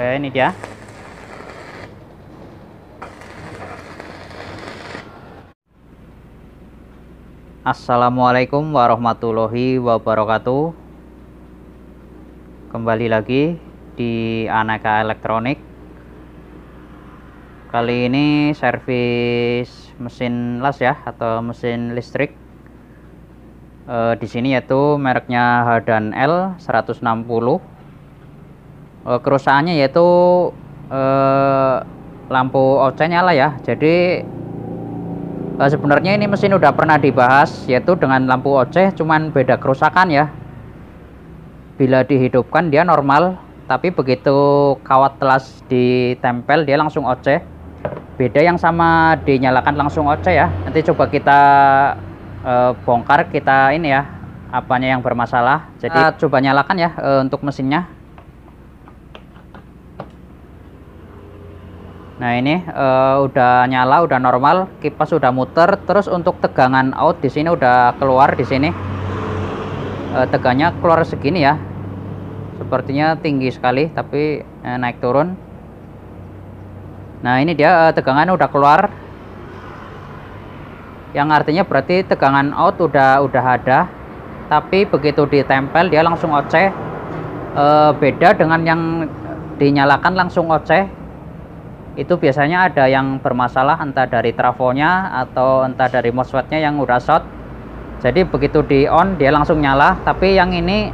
oke ini dia. Assalamualaikum warahmatullahi wabarakatuh. Kembali lagi di Aneka Elektronik. Kali ini servis mesin las ya atau mesin listrik. E, Di sini yaitu mereknya H dan L 160 e, Kerusakannya yaitu e, lampu OC nyala ya. Jadi uh, sebenarnya ini mesin udah pernah dibahas yaitu dengan lampu OC cuman beda kerusakan ya. Bila dihidupkan dia normal tapi begitu kawat telas ditempel dia langsung OC beda yang sama dinyalakan langsung OC ya. Nanti coba kita uh, bongkar kita ini ya apanya yang bermasalah. Jadi kita coba nyalakan ya uh, untuk mesinnya Nah ini uh, udah nyala, udah normal, kipas sudah muter. Terus untuk tegangan out di sini udah keluar di sini. Uh, tegangannya keluar segini ya. Sepertinya tinggi sekali, tapi uh, naik turun. Nah ini dia uh, tegangan udah keluar. Yang artinya berarti tegangan out udah udah ada. Tapi begitu ditempel dia langsung OC. Uh, beda dengan yang dinyalakan langsung OC itu biasanya ada yang bermasalah entah dari trafonya atau entah dari MOSFET-nya yang udah short. Jadi begitu di on dia langsung nyala. Tapi yang ini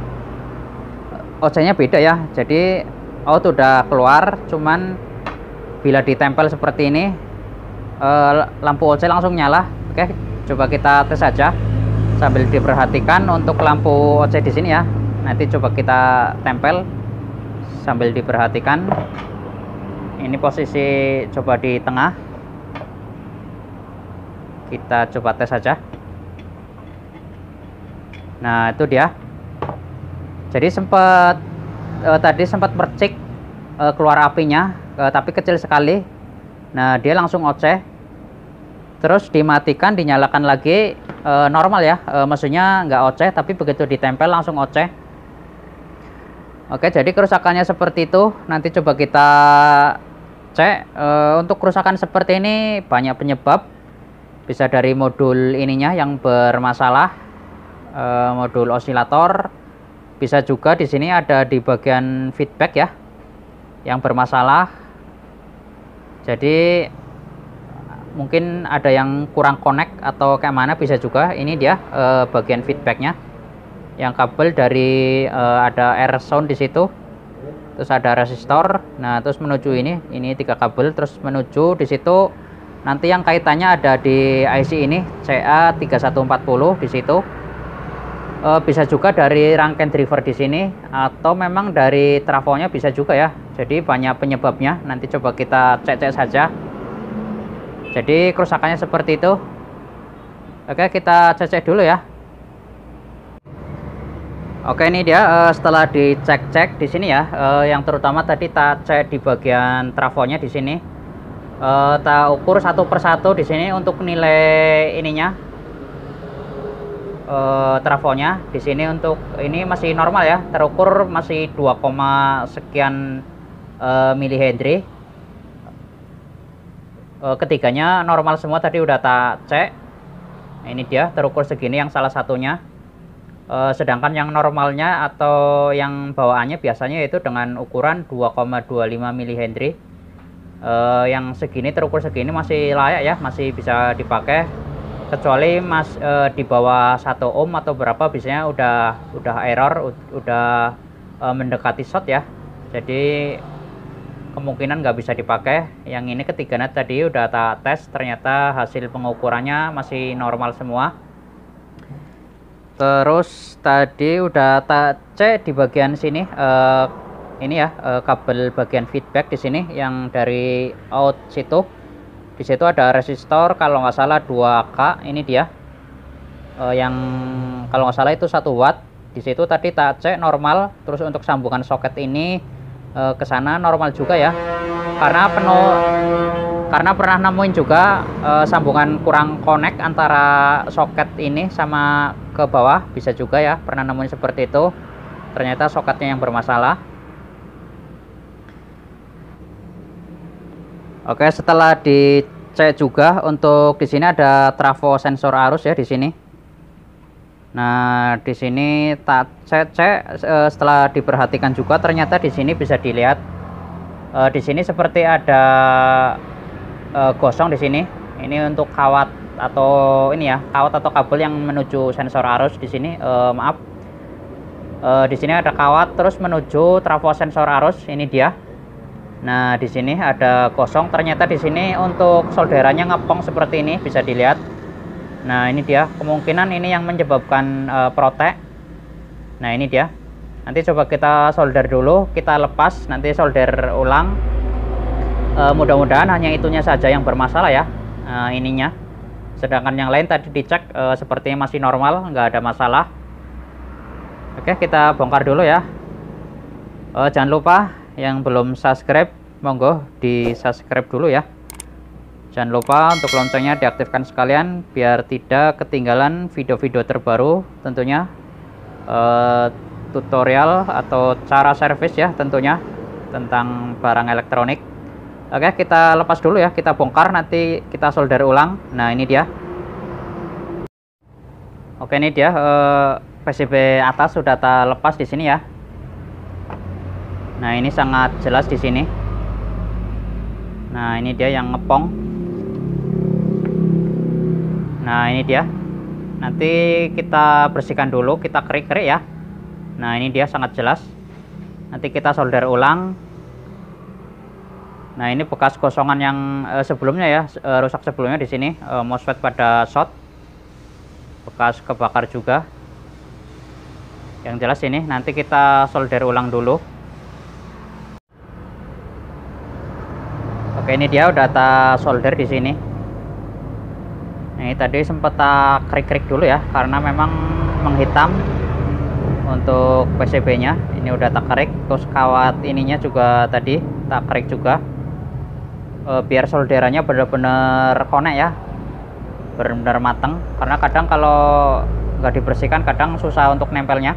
OC-nya beda ya. Jadi out udah keluar cuman bila ditempel seperti ini eh, lampu OC langsung nyala. Oke coba kita tes saja sambil diperhatikan untuk lampu OC di sini ya. Nanti coba kita tempel. Sambil diperhatikan ini posisi coba di tengah. Kita coba tes saja. Nah itu dia. Jadi sempat uh, tadi sempat mercik uh, keluar apinya uh, tapi kecil sekali. Nah dia langsung oceh. Terus dimatikan dinyalakan lagi uh, normal ya. Uh, maksudnya nggak oceh tapi begitu ditempel langsung oceh. Oke, jadi kerusakannya seperti itu. Nanti coba kita cek e, untuk kerusakan seperti ini banyak penyebab. Bisa dari modul ininya yang bermasalah e, modul osilator. Bisa juga di sini ada di bagian feedback ya yang bermasalah. Jadi mungkin ada yang kurang connect atau kayak mana bisa juga ini dia e, bagian feedbacknya. Yang kabel dari e, ada air sound di situ terus ada resistor. Nah terus menuju ini ini tiga kabel terus menuju di situ. Nanti yang kaitannya ada di IC ini CA3140 di situ. E, bisa juga dari rangkaian driver di sini atau memang dari trafonya bisa juga ya. Jadi banyak penyebabnya nanti coba kita cek-cek saja. Jadi kerusakannya seperti itu. Oke kita cek-cek dulu ya Oke ini dia uh, setelah dicek-cek di sini ya, uh, yang terutama tadi tak cek di bagian trafonya di sini, uh, tak ukur satu persatu di sini untuk nilai ininya, uh, trafonya di sini untuk ini masih normal ya, terukur masih 2, sekian uh, milihenry. Uh, ketiganya normal semua tadi udah tak cek. Nah, ini dia terukur segini yang salah satunya. Uh, sedangkan yang normalnya atau yang bawaannya biasanya itu dengan ukuran 2,25 mH. Uh, yang segini terukur segini masih layak ya, masih bisa dipakai. Kecuali mas uh, di bawah 1 ohm atau berapa biasanya udah udah error, udah uh, mendekati short ya. Jadi kemungkinan nggak bisa dipakai. Yang ini ketiganya tadi udah tak tes, ternyata hasil pengukurannya masih normal semua terus tadi udah tak cek di bagian sini uh, ini ya uh, kabel bagian feedback di sini yang dari out situ. Di situ ada resistor kalau nggak salah 2K ini dia. Uh, yang kalau nggak salah itu satu watt. Di situ tadi tak cek normal terus untuk sambungan soket ini uh, ke sana normal juga ya. Karena penuh karena pernah nemuin juga uh, sambungan kurang connect antara soket ini sama ke bawah bisa juga ya pernah nemuin seperti itu ternyata soketnya yang bermasalah Oke, setelah dicek juga untuk di sini ada trafo sensor arus ya di sini. Nah, di sini tak cek-cek eh, setelah diperhatikan juga ternyata di sini bisa dilihat uh, di sini seperti ada uh, gosong di sini. Ini untuk kawat atau ini ya, kawat atau kabel yang menuju sensor arus di sini. Uh, maaf. Uh, di sini ada kawat terus menuju trafo sensor arus. Ini dia. Nah, di sini ada kosong. Ternyata di sini untuk solderannya ngepong seperti ini, bisa dilihat. Nah, ini dia. Kemungkinan ini yang menyebabkan uh, protek. Nah, ini dia. Nanti coba kita solder dulu, kita lepas, nanti solder ulang. Uh, Mudah-mudahan hanya itunya saja yang bermasalah ya, uh, ininya. Sedangkan yang lain tadi dicek uh, sepertinya masih normal, nggak ada masalah. Oke, kita bongkar dulu ya. Uh, jangan lupa yang belum subscribe monggo di subscribe dulu ya jangan lupa untuk loncengnya diaktifkan sekalian biar tidak ketinggalan video-video terbaru tentunya uh, tutorial atau cara servis ya tentunya tentang barang elektronik oke kita lepas dulu ya kita bongkar nanti kita solder ulang nah ini dia oke ini dia eh, PCB atas sudah tak lepas di sini ya Nah, ini sangat jelas di sini. Nah, ini dia yang ngepong. Nah, ini dia. Nanti kita bersihkan dulu, kita kerik-kerik ya. Nah, ini dia sangat jelas. Nanti kita solder ulang. Nah, ini bekas kosongan yang eh, sebelumnya ya, eh, rusak sebelumnya di sini, eh, MOSFET pada short. Bekas kebakar juga. Yang jelas ini nanti kita solder ulang dulu. Oke ini dia udah tak solder di sini. Ini tadi sempat tak krik-krik dulu ya karena memang menghitam untuk PCB-nya. Ini udah tak kerik terus kawat ininya juga tadi tak kerik juga. E, biar solderannya benar-benar konek ya. Benar-benar mateng karena kadang kalau nggak dibersihkan kadang susah untuk nempelnya.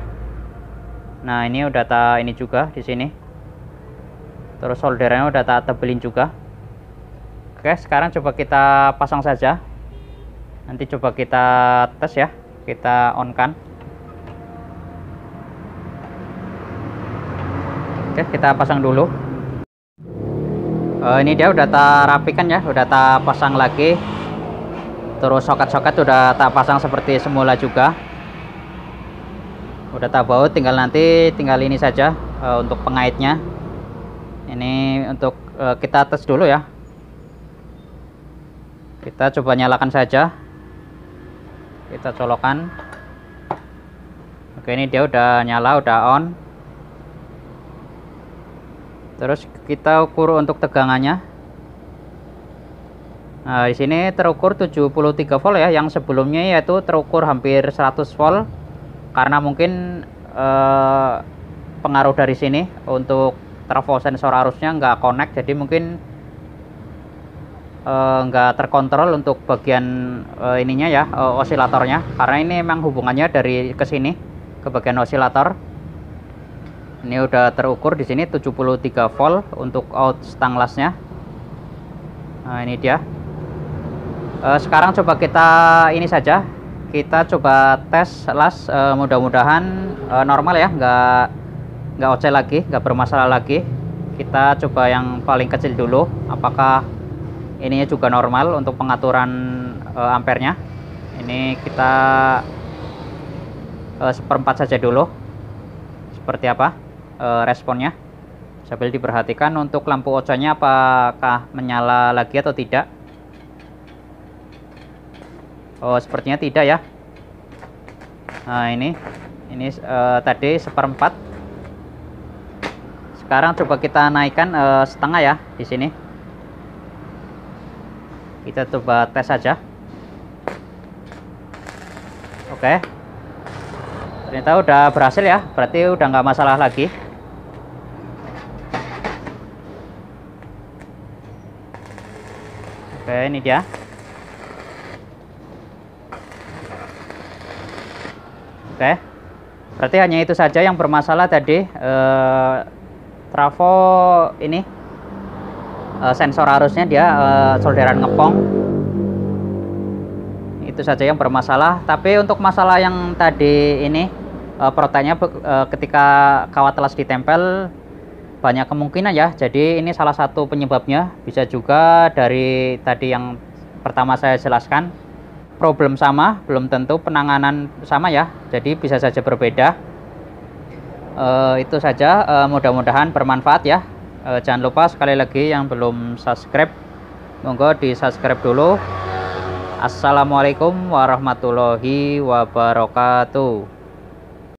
Nah, ini udah tak ini juga di sini. Terus solderannya udah tak tebelin juga. Oke, sekarang coba kita pasang saja. Nanti coba kita tes ya. Kita on kan. Oke, kita pasang dulu. Uh, ini dia udah tak rapikan ya, udah tak pasang lagi. Terus soket-soket udah tak pasang seperti semula juga. Udah tak baut, tinggal nanti tinggal ini saja uh, untuk pengaitnya. Ini untuk uh, kita tes dulu ya kita coba nyalakan saja kita colokan oke ini dia udah nyala udah on terus kita ukur untuk tegangannya. Nah di sini terukur 73 volt ya. Yang sebelumnya yaitu terukur hampir 100 volt. Karena mungkin eh, pengaruh dari sini untuk trafo sensor arusnya nggak connect. Jadi mungkin Eh, nggak terkontrol untuk bagian uh, ininya ya uh, osilatornya. Karena ini memang hubungannya dari ke sini ke bagian osilator ini udah terukur di sini 73 volt untuk out stanglasnya nah ini dia. Uh, sekarang coba kita ini saja. Kita coba tes las uh, mudah-mudahan uh, normal ya nggak nggak OC lagi nggak bermasalah lagi. Kita coba yang paling kecil dulu apakah ininya juga normal untuk pengaturan uh, ampernya. Ini kita seperempat saja dulu. Seperti apa uh, responnya? Sambil diperhatikan untuk lampu oconya apakah menyala lagi atau tidak? Oh sepertinya tidak ya. Nah ini ini uh, tadi seperempat. Sekarang coba kita naikkan uh, setengah ya di sini. Kita coba tes saja. Oke. Ternyata udah berhasil ya berarti udah nggak masalah lagi oke ini dia. Oke. Berarti hanya itu saja yang bermasalah tadi eh, trafo ini. Uh, sensor arusnya dia uh, solderan ngepong. Itu saja yang bermasalah. Tapi untuk masalah yang tadi ini uh, proteknya uh, ketika kawat telas ditempel banyak kemungkinan ya. Jadi ini salah satu penyebabnya. Bisa juga dari tadi yang pertama saya jelaskan problem sama belum tentu penanganan sama ya. Jadi bisa saja berbeda. Uh, itu saja. Uh, mudah-mudahan bermanfaat ya. Uh, jangan lupa sekali lagi yang belum subscribe monggo di subscribe dulu. Assalamualaikum warahmatullahi wabarakatuh